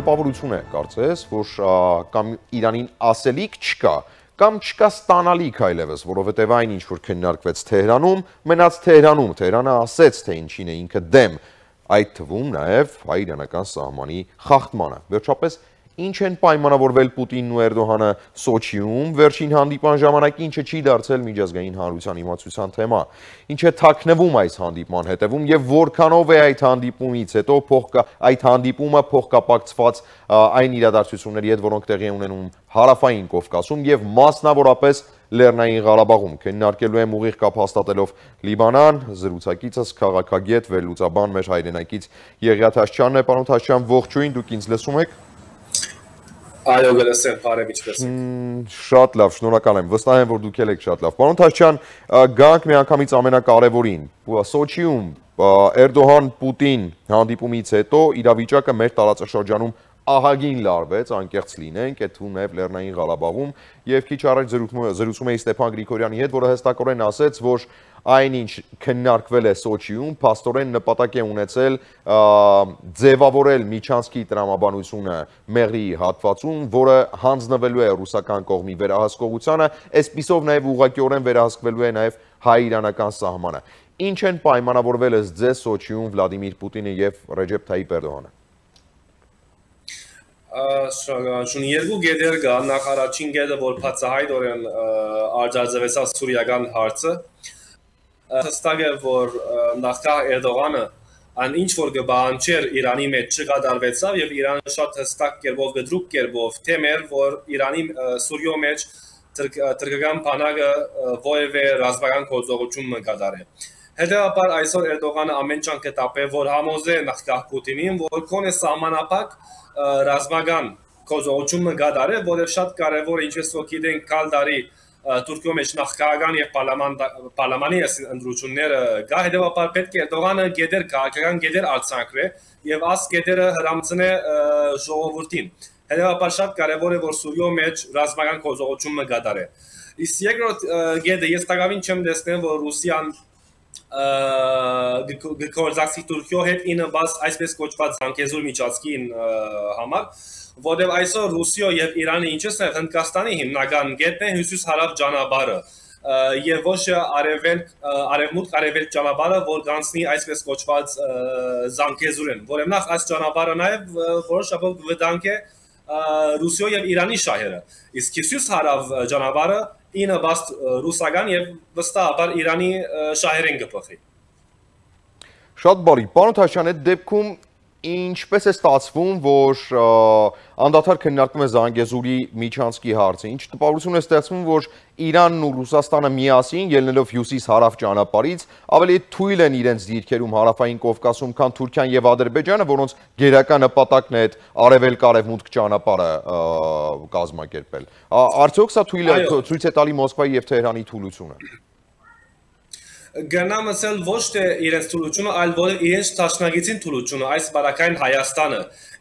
տպավորություն է, կարծես, որ կամ Իրանին ասելիք չկա, կամ չկա ստանալիք այլևս, որովհետև այն ինչ որ քննարկվեց Թեհրանում, մնաց Թեհրանում, Թեհրանը ասեց, թե ինչին է ինքը դեմ, այդ թվում նաև հայ-իրանական սահմանի խախտմանը։ Վերջապես ինչ են պայմանավորվել Պուտինն ու Էրդողանը Սոչիում, վերջին հանդիպան ժամանակ ինչը չի դարձել միջազգային հանրության իմացության թեմա։ Ինչ է թաքնվում այս հանդիպման հետևում եւ որքանով է այդ հանդիպումից հետո փոխկա այդ հանդիպումը փոխկապակցված այն իրադարձությունների հետ, որոնք տեղի ունենում հարավային Կովկասում եւ մասնավորապես Լեռնային Ղարաբաղում քննարկելու եմ ուղիղ կապ հաստատելով Լիբանան, զրուցակիցս քաղաքագետ վերլուծաբան մեր հայրենակից Եղիա Թաշչյանն է, պարոն Թաշչյան, ողջույն, դուք ինձ լսում եք։ Այո, գլսեմ, բարև ինչպես եք։ Շատ լավ, շնորհակալ եմ։ Վստահ եմ, որ դուք եք շատ լավ։ Պարոն Թաշչյան, գանք միանգամից ամենակարևորին։ Սոչիում Էրդողան-Պուտին հանդիպումից հետո իրավիճակը մեր տարածաշրջանում ահագին լարվեց, անկեղծ լինենք, այդ թվում նաև Լեռնային Ղարաբաղում, եւ քիչ առաջ զրուցում էի Ստեփան Գրիգորյանի հետ, որը հստակորեն ասեց, որ այնինչ քննարկվել է Սոչիում, փաստորեն նպատակ է ունեցել ձևավորել Միչանսկի տրամաբանությունը Մեղրի հատվածում, որը հանձնվելու է ռուսական կողմի վերահսկողությանը, այսպիսով նաև ուղղակիորեն վերահսկվելու է նաև հայ-իրանական սահմանը։ Ինչ են պայմանավորվել ըստ ձեզ Սոչիում Վլադիմիր Պուտինը եւ Ռեջեփ Թայիպ Էրդողանը շնորհակալություն երկու գեդեր կա նախ առաջին գեդը որ բացահայտորեն արձանագրվեցավ սուրիական հարցը հստակ է որ նախկա Էրդողանը ան ինչ որ գբանջեր Իրանի մեջ չկատարվեցավ եւ Իրանը շատ հստակ կերպով գդրուկ կերպով թեմեր որ Իրանի Սուրիո մեջ թրկական բանակը ովևէ ռազմական գործողություն մկատարե Հետևաբար այսօր Էրդողանը ամեն ճան կտապե որ համոզե նախկա Պուտինին որ կոնե սահմանապակ ռազմական կոզողությունը գադարը, որև շատ կարևոր է ինչպես որ գիտենք կալ դարի Թուրքիո մեջ նախքաղաքական եւ պարլամանի ընդրությունները գա հետեւաբար պետք է Էրդողանը գեդեր քաղաքական գեդեր արձանագրե եւ աս գեդերը հրամցնե ժողովրդին հետեւաբար շատ կարևոր է որ Սուրիո մեջ ռազմական կոզողությունը գադարե իսկ երկրորդ գեդը ես տակավին չեմ տեսնել որ Ռուսիան գործակցի Թուրքիո հետ ինը բաց այսպես կոչված զանգեզուր միջազգին համար, որտեղ այսօր Ռուսիո եւ Իրանը ինչպես է Հնդկաստանի հիմնական գետն է հյուսիս հարավ ճանապարհը եւ ոչ արևելք արևմուտք արևելք ճանապարհը որ կանցնի այսպես կոչված զանգեզուրեն որը նախ այս ճանապարհը նաեւ որոշակով վտանգ է Ռուսիո եւ Իրանի շահերը իսկ հյուսիս հարավ ճանապարհը ինը բաստ ռուսական եւ վստահաբար Իրանի շահերեն կփոխի։ Շատ բարի։ Պարոն Թաշյան, այդ դեպքում ինչպես է ստացվում, որ անդադար քննարկվում է Զանգեզուրի Միչանսկի հարցը, ինչ տպավորություն է ստեղծվում, որ Իրանն ու Ռուսաստանը միասին ելնելով հյուսիս-հարավ ճանապարհից ավելի թույլ են իրենց դիրքերում հարավային Կովկասում, քան Թուրքիան եւ Ադրբեջանը, որոնց գերական նպատակն է այդ արևել-կարևմուտք ճանապարհը կազմակերպել։ Արդյոք սա թույլ է ցույց է տալի Մոսկվայի եւ Թեհրանի թուլությունը գնամ ասել ոչ թե իրենց թուլությունը, այլ որ իրենց ճաշնագիտին թուլությունը, այս բարակային Հայաստանը։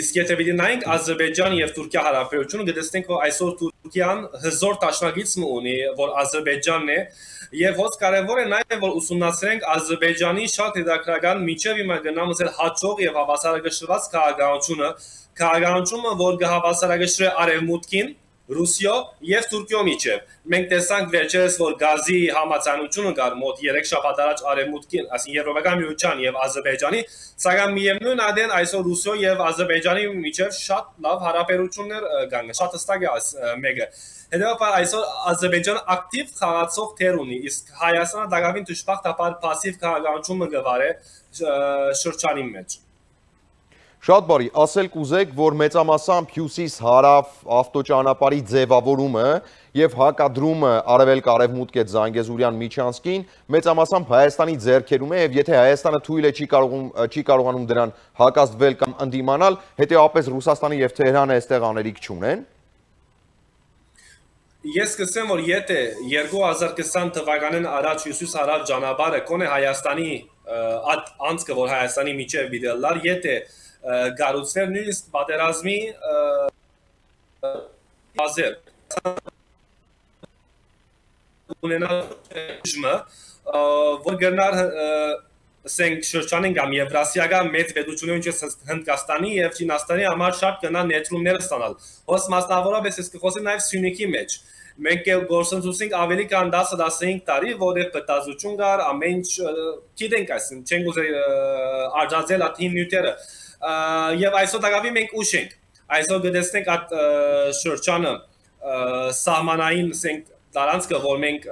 Իսկ եթե պիտի նայենք Ադրբեջան եւ Թուրքիա հարաբերությունը, կտեսնենք, որ այսօր Թուրքիան հզոր ճաշնագիծ ունի, որ Ադրբեջանն է, եւ ոչ կարեւոր է նաեւ որ ուսումնասիրենք Ադրբեջանի շատ հետաքրական միջև հիմա գնամ ասել հաջող եւ հավասարակշռված քաղաքականությունը, քաղաքականությունը, որ կհավասարակշռի արևմուտքին Ռուսիո եւ Թուրքիո միջև։ Մենք տեսանք վերջերս, որ գազի համացանությունը կար մոտ 3 շաբաթ առաջ արևմուտքին, ասին Եվրոպական միության եւ Ադրբեջանի, սակայն միևնույն ադեն այսօր Ռուսիո եւ Ադրբեջանի միջև շատ լավ հարաբերություններ կան։ Շատ հստակ է այս մեկը։ Հետևաբար այսօր Ադրբեջանը ակտիվ խաղացող թեր ունի, իսկ Հայաստանը դակավին դժբախտաբար пассив քաղաքականություն կգվարե շրջանի մեջ։ Շատ բարի, ասել կուզեք, որ մեծամասամբ հյուսիս հարավ ավտոճանապարի ձևավորումը եւ հակադրումը արևելք արևմուտք այդ Զանգեզուրյան Միչանսկին մեծամասամբ Հայաստանի ձեռքերում է եւ եթե Հայաստանը թույլ է չի կարողում չի կարողանում դրան հակազդվել կամ ընդդիմանալ, հետեւապես Ռուսաստանը եւ Թեհրանը այստեղ անելիք չունեն։ Ես կսեմ, որ եթե 2020 թվականին առաջ հյուսիս հարավ ճանապարհը կոնե Հայաստանի անցքը, որ Հայաստանի միջև բիդելլար, եթե գառուցվել նույնիսկ պատերազմի բազեր ունենալ ուժը որ գնար ասենք շրջանին կամ Եվրասիական մեծ պետությունների ինչպես Հնդկաստանի եւ Չինաստանի համար շատ կնա ներդրումներ ստանալ։ Ոս մասնավորապես ես կխոսեմ նաեւ Սյունիքի մեջ մենք գործընթացինք ավելի քան 10-15 տարի, որը պետազություն կար, ամեն գիտենք այսին, չենք ուզել աջակցել այդ նյութերը։ Եվ այսօր դակավի մենք ուշ ենք։ Այսօր գտեցնենք այդ շրջանը սահմանային, ասենք տարանցքը, որ մենք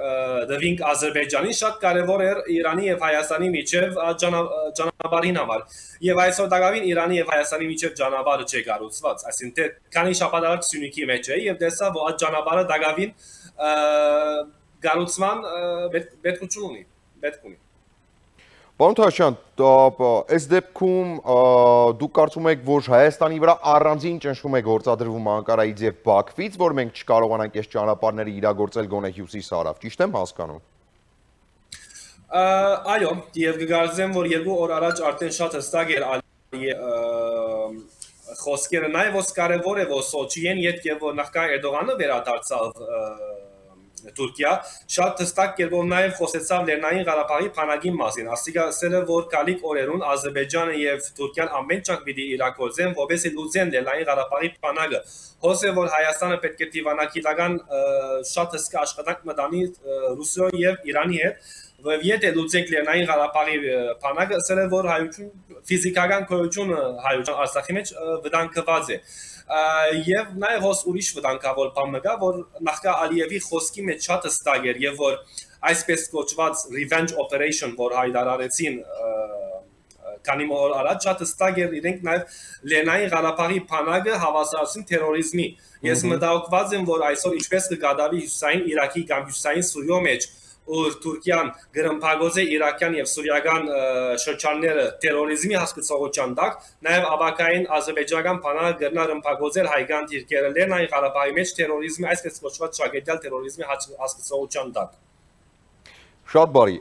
դվինք Ադրբեջանին, շատ կարևոր էր Իրանի եւ Հայաստանի միջև ճանապարհին համար։ Եվ այսօր դակավին Իրանի եւ Հայաստանի միջև ճանապարհը չի կառուցված, այսինքն քանի շաբաթ առաջ Սյունիքի մեջ է եւ դեսա որ այդ ճանապարհը դակավին կառուցման պետքություն ունի, պետք ունի։ Պարոն Թաշյան, այս դեպքում դուք կարծում եք, որ Հայաստանի վրա առանձին ճնշում է գործադրվում Անկարայից եւ Բաքվից, որ մենք չկարողանանք այս ճանապարհները իրագործել գոնե հյուսիս հարավ։ Ճիշտ եմ հասկանում։ Այո, եւ կգարձեմ, որ երկու օր առաջ արդեն շատ հստակ էր խոսքերը նաև ոնց կարևոր է որ Սոչիեն եւ որ նախկին Էրդողանը վերադարձավ Թուրքիա շատ հստակ կերպով նաև խոսեցավ Լեռնային Ղարաբաղի փանագի մասին։ Ասիկա ասել է, որ կալիք օրերուն Ադրբեջանը եւ Թուրքիան ամեն ճանք պիտի իրակորձեն, որովհետեւ լուծեն Լեռնային Ղարաբաղի փանագը։ Խոսե որ Հայաստանը պետք է դիվանագիտական շատ հսկա աշխատանք մտանի Ռուսիայի եւ Իրանի հետ, Եվ եթե լուծենք Լեռնային Ղարաբաղի փանագը, ասել է որ հայություն ֆիզիկական գոյությունը հայության Արցախի մեջ վտանգված է եւ նաեւ հոս ուրիշ վտանգավոր բան մգա որ նախկա Ալիևի խոսքի մեջ շատ հստակ էր եւ որ այսպես կոչված revenge operation որ հայտարարեցին քանի մոր առաջ շատ հստակ էր իրենք նաեւ Լենայի Ղարաբաղի փանագը հավասարեցին terrorizmi ես մտահոգված եմ որ այսօր ինչպես կգադավի հյուսային Իրաքի կամ հյուսային Սուրիո մեջ որ Թուրքիան գրմփագոց է իրաքյան եւ սուրիական շրջանները terrorizmi հասկացողության տակ, նաեւ ավակային ազերբայջանական բանալը գրնա ռմփագոծել հայկան դիրքերը Լեռնային Ղարաբաղի մեջ terrorizmi այսպես կոչված շագետյալ terrorizmi հասկացողության տակ։ Շատ բարի։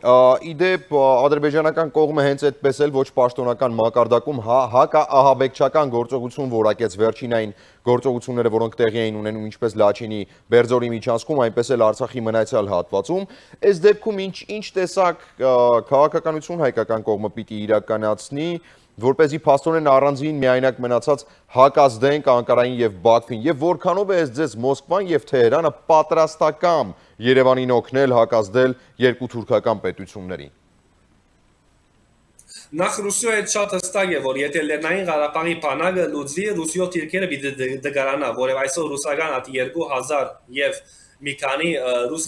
Իդեպ ադրբեջանական կողմը հենց այդպես էլ ոչ պաշտոնական մակարդակում հա հակա ահաբեկչական գործողություն որակեց վերջին այն գործողությունները, որոնք տեղի էին ունենում ինչպես Լաչինի Բերձորի միջանցքում, այնպես էլ Արցախի մնացյալ հատվածում։ Այս դեպքում ինչ ինչ տեսակ քաղաքականություն հայկական կողմը պիտի իրականացնի, որպեսզի փաստորեն առանձին միայնակ մնացած հակազդենք Անկարային եւ Բաքվին եւ որքանով է այս ձեզ Մոսկվան եւ Թեհրանը պատրաստական Երևանին օգնել հակազդել երկու թուրքական պետություններին։ Նախ Ռուսիա հետ շատ հստակ է, որ եթե Լեռնային Ղարաբաղի բանակը լուծվի, Ռուսիո թիրքերը պիտի դգարանա, որև այսօր ռուսական այդ 2000 եւ մի քանի ռուս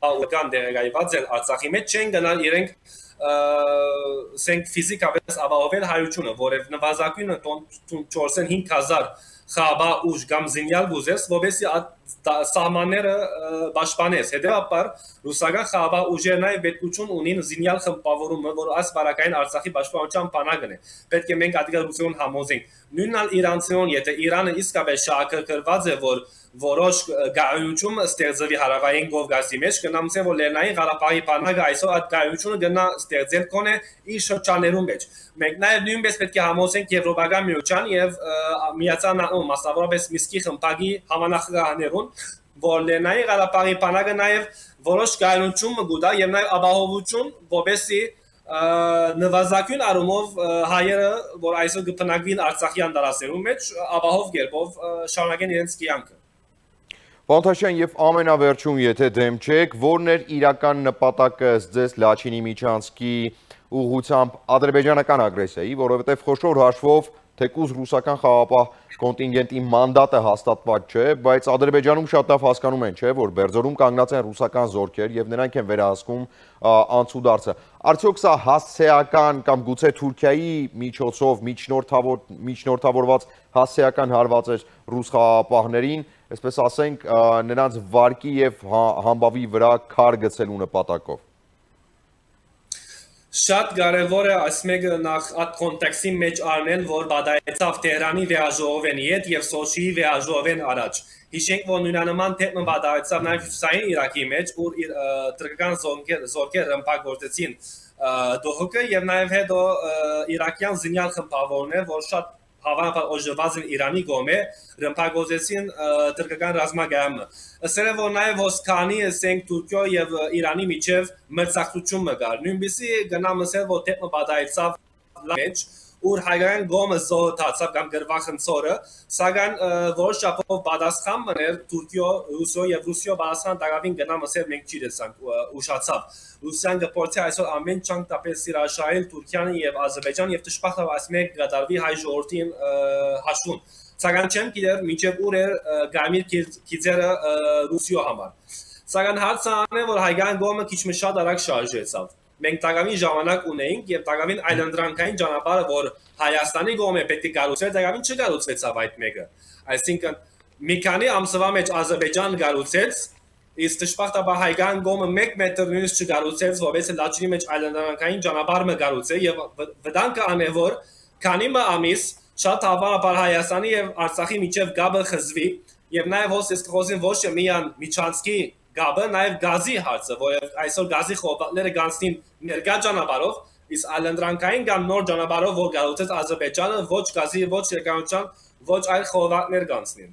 խաղաղական դերակայված են Արցախի մեջ չեն գնալ իրենք սենք ֆիզիկապես ապահովել հայությունը, որև նվազագույնը 4500 խաբա ուժ կամ զինյալ գուզես, որովհետեւ սահմանները պաշտպանես։ Հետևաբար ռուսական խաբա ուժերն այ պետքություն ունին զինյալ խմբավորումը, որ այս բարակային Արցախի պաշտպանության բանակն է։ Պետք է մենք ադիգալ ռուսություն համոզենք։ Նույնն իրանցիոն, եթե Իրանը իսկապես շահագրգռված է, որ որոշ գայություն ստեղծվի հարավային Կովկասի մեջ կնամսեն որ Լեռնային Ղարաբաղի բանակը այսօր այդ գայությունը գնա ստեղծել կոնե իր շրջաներում մեջ մենք նաև նույնպես պետք է համոզենք Եվրոպական միության եւ միացան մասնավորապես Միսկի խմբակի համանախագահաներուն որ Լեռնային Ղարաբաղի բանակը նաև որոշ գայություն գուտա եւ նաև ապահովություն որովհետեւ նվազագույն առումով հայերը, որ այսօր կփնակվին Արցախյան տարածերում մեջ, ապահով կերպով շարունակեն իրենց կյանքը։ Պանթաշյան և ամենավերջում, եթե դեմ չեք, որն էր իրական նպատակը ձեզ լաչինի միջանցքի ուղությամբ ադրբեջանական ագրեսիայի, որովհետև խոշոր հաշվով թեկուզ ռուսական խաղապահ կոնտինգենտի մանդատը հաստատված չէ, բայց Ադրբեջանում շատ լավ հասկանում են, չէ, որ Բերձորում կանգնած են ռուսական զորքեր եւ նրանք են վերահսկում անցուդարձը։ Արդյոք սա հասցեական կամ գուցե Թուրքիայի միջոցով միջնորդավոր միջնորդավորված հասցեական հարված էր ռուս խաղապահներին, այսպես ասենք, նրանց վարկի եւ հա, համբավի վրա քար գցելու նպատակով շատ կարևոր է այս մեկը նախ այդ կոնտեքստի մեջ առնել, որ բադայեցավ Տեհրանի վեաժողովեն իդ եւ Սոչիի վեաժողովեն առաջ։ Հիշենք, որ նույնանման թեման բադայեցավ նաեւ Հյուսային Իրաքի մեջ, որ թրկական զորքեր զորքեր ռմբագործեցին դողոկը եւ նաեւ հետո իրաքյան զինյալ խմբավորներ, որ շատ հավանաբար օժված են Իրանի կողմէ ռմբագոզեցին թրկական ռազմագայանը ասել որ նաև ոսկանի ասենք Թուրքիո եւ Իրանի միջև մրցակցություն մը կար նույնիսկ գնամ ասել որ դեպը բադայցավ մեջ ուր հայկական գոմը զոհացավ կամ գրվախնցորը, սակայն որ շապով պատասխան մներ Թուրքիո, Ռուսիո եւ Ռուսիո պատասխան դակավին գնամ ասել մենք չի դեսանք ուշացավ։ Ռուսիան գործի այսօր ամեն չանք տապես սիրաշահել Թուրքիան եւ Ադրբեջան եւ դժբախտով այս մեկ գդարվի հայ ժողովրդին հաշվում։ Սակայն չեմ գիտեր միջև ուր էր գամիր քիզերը Ռուսիո համար։ Սակայն հարցը այն է որ հայկական գոմը քիչ մի շատ արագ շարժեցավ մենք տակավին ժամանակ ունեինք եւ տակավին այլանդրանքային ճանապարհը, որ Հայաստանի կողմը պետք է կառուցել, տակավին չկառուցվեցավ այդ մեկը։ Այսինքն մի քանի ամսվա մեջ Ադրբեջան կառուցեց, իսկ դժբախտաբար հայկական կողմը 1 մետր նույնիսկ չկառուցեց, որովհետեւ լաչինի մեջ այլանդրանքային ճանապարհը կառուցել եւ վտանգը անե որ քանի մը ամիս շատ հավանաբար Հայաստանի եւ Արցախի միջև գաբը խզվի եւ նաեւ հոս ես կխոսին ոչ միան Միչանսկի գաբը նաև գազի հարցը, որը այսօր գազի խոհապատները գանցնին ներկա ճանապարհով, իսկ այլանդրանքային կամ նոր ճանապարհով, որ գալուց Ադրբեջանը ոչ գազի, ոչ երկարության, ոչ այլ խոհապատներ գանցնին։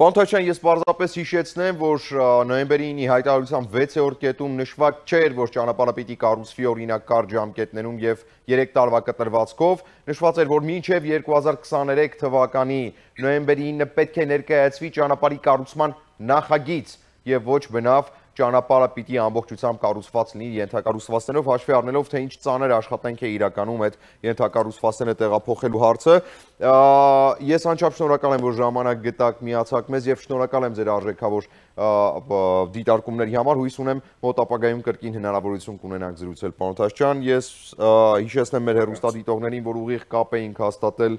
Պանթաչյան, ես պարզապես հիշեցնեմ, որ նոյեմբերի 9-ի հայտարարության 6-րդ կետում նշված չէր, որ ճանապարհը պիտի կառուցվի օրինակ կարճ ժամկետներում եւ 3 տարվա կտրվածքով, նշված էր, որ մինչև 2023 թվականի նոյեմբերի 9-ը պետք է ներկայացվի ճանապարհի կառուցման նախագիծ եւ ոչ բնավ ճանապարհը պիտի ամբողջությամբ կառուցված լինի ենթակառուցվածքներով հաշվի առնելով թե ինչ ծանր աշխատանք է իրականում այդ ենթակառուցվածքները տեղափոխելու հարցը ես անչափ շնորհակալ եմ որ ժամանակ գտաք միացաք մեզ եւ շնորհակալ եմ ձեր արժեքավոր դիտարկումների համար հույս ունեմ մոտ ապագայում կրկին հնարավորություն կունենանք զրուցել պարոն Թաշչյան ես հիշեցնեմ մեր հերոստադիտողներին որ ուղիղ կապ էինք հաստատել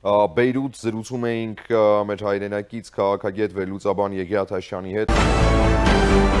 Բեյրութ զրուցում էինք մեր հայրենակից քաղաքագետ Վերլուծաբան Եգեա Թաշյանի հետ։